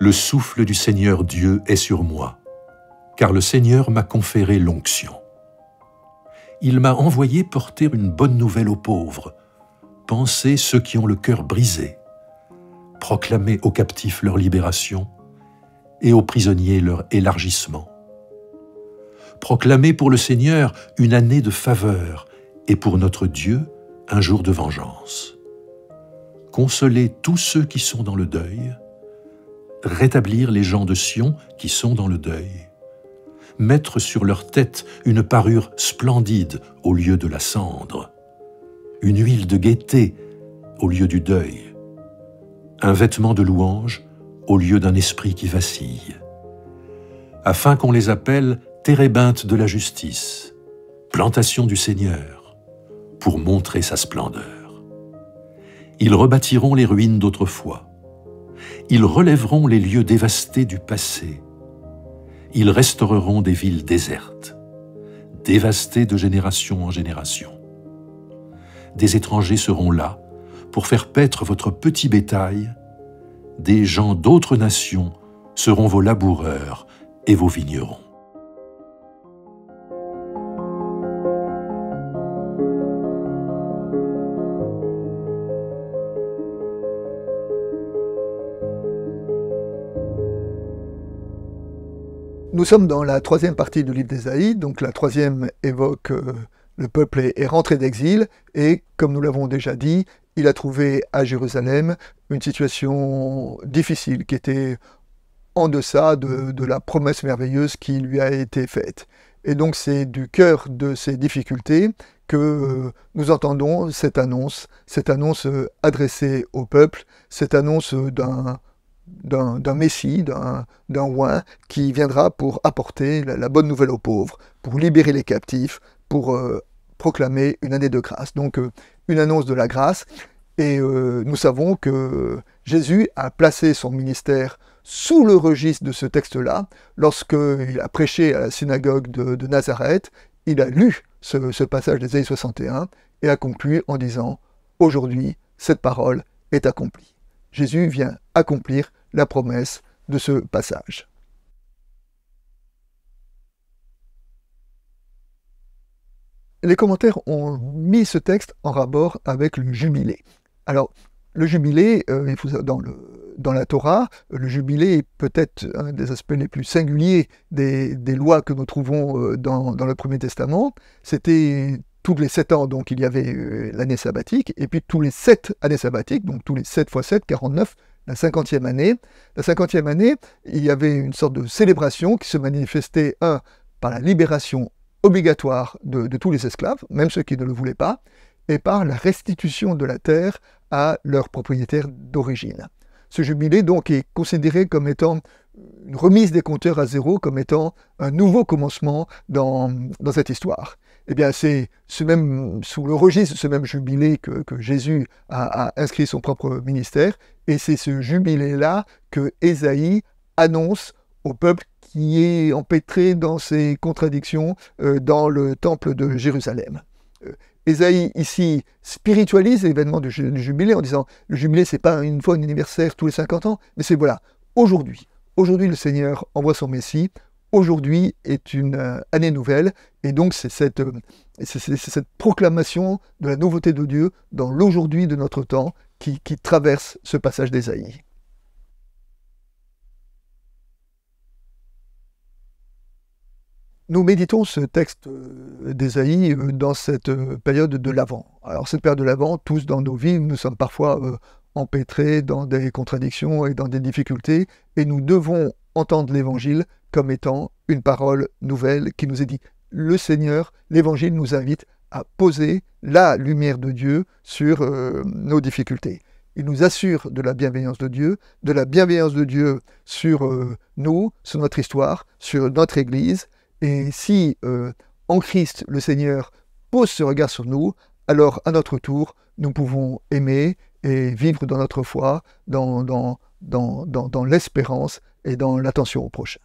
Le souffle du Seigneur Dieu est sur moi, car le Seigneur m'a conféré l'onction. Il m'a envoyé porter une bonne nouvelle aux pauvres, penser ceux qui ont le cœur brisé, proclamer aux captifs leur libération et aux prisonniers leur élargissement. Proclamer pour le Seigneur une année de faveur et pour notre Dieu un jour de vengeance. Consoler tous ceux qui sont dans le deuil, rétablir les gens de Sion qui sont dans le deuil, mettre sur leur tête une parure splendide au lieu de la cendre, une huile de gaieté au lieu du deuil, un vêtement de louange au lieu d'un esprit qui vacille, afin qu'on les appelle térébinthe de la justice, plantation du Seigneur, pour montrer sa splendeur. Ils rebâtiront les ruines d'autrefois, ils relèveront les lieux dévastés du passé, ils restaureront des villes désertes, dévastées de génération en génération. Des étrangers seront là pour faire paître votre petit bétail des gens d'autres nations seront vos laboureurs et vos vignerons. Nous sommes dans la troisième partie du livre d'Ésaïe, donc la troisième évoque euh, le peuple est rentré d'exil et, comme nous l'avons déjà dit, il a trouvé à Jérusalem une situation difficile qui était en deçà de, la promesse merveilleuse qui lui a été faite. Et donc c'est du cœur de ces difficultés que euh, nous entendons cette annonce, cette annonce euh, adressée au peuple, cette annonce d'un d'un Messie, d'un oin, qui viendra pour apporter la, bonne nouvelle aux pauvres, pour libérer les captifs, pour euh, proclamer une année de grâce. Donc une annonce de la grâce. Et euh, nous savons que Jésus a placé son ministère sous le registre de ce texte-là. Lorsqu'il a prêché à la synagogue de, Nazareth, il a lu ce, passage d'Ésaïe 61 et a conclu en disant Aujourd'hui, cette parole est accomplie. Jésus vient accomplir la promesse de ce passage. les commentaires ont mis ce texte en rapport avec le jubilé. Alors, le jubilé, euh, dans, la Torah, le jubilé est peut-être un des aspects les plus singuliers des, lois que nous trouvons euh, dans, le Premier Testament. C'était tous les sept ans, donc il y avait euh, l'année sabbatique, et puis tous les sept années sabbatiques, donc tous les sept fois 7, 49, la cinquantième année. La cinquantième année, il y avait une sorte de célébration qui se manifestait, un, par la libération obligatoire de, tous les esclaves, même ceux qui ne le voulaient pas, et par la restitution de la terre à leurs propriétaires d'origine. Ce jubilé donc est considéré comme étant une remise des compteurs à zéro, comme étant un nouveau commencement dans, dans cette histoire. Eh bien, c'est ce même, sous le registre de ce même jubilé que, Jésus a, inscrit son propre ministère, et c'est ce jubilé-là que Ésaïe annonce au peuple qui est empêtré dans ses contradictions euh, dans le temple de Jérusalem. Euh, ici spiritualise l'événement du, jubilé en disant le jubilé c'est pas une fois un anniversaire tous les 50 ans, mais c'est voilà, aujourd'hui. Aujourd'hui le Seigneur envoie son Messie, aujourd'hui est une euh, année nouvelle, et donc c'est cette, proclamation de la nouveauté de Dieu dans l'aujourd'hui de notre temps qui, traverse ce passage d'Ésaïe. Nous méditons ce texte euh, d'Ésaïe euh, dans cette euh, période de l'Avent. Alors cette période de l'Avent, tous dans nos vies, nous sommes parfois empêtrés dans des contradictions et dans des difficultés, et nous devons entendre l'Évangile comme étant une parole nouvelle qui nous est dit. Le Seigneur, l'Évangile nous invite à poser la lumière de Dieu sur nos difficultés. Il nous assure de la bienveillance de Dieu, de la bienveillance de Dieu sur nous, sur notre histoire, sur notre Église, et si euh, en Christ le Seigneur pose ce regard sur nous, alors à notre tour, nous pouvons aimer et vivre dans notre foi, dans, l'espérance et dans l'attention au prochain.